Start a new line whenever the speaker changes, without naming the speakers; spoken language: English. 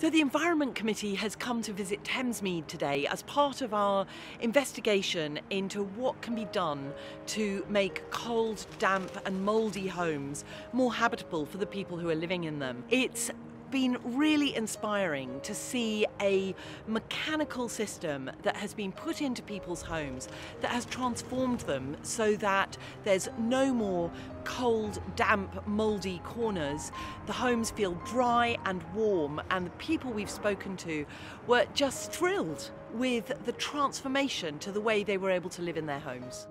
So, the Environment Committee has come to visit Thamesmead today as part of our investigation into what can be done to make cold, damp, and mouldy homes more habitable for the people who are living in them. It's been really inspiring to see a mechanical system that has been put into people's homes that has transformed them so that there's no more cold, damp, mouldy corners. The homes feel dry and warm, and the people we've spoken to were just thrilled with the transformation to the way they were able to live in their homes.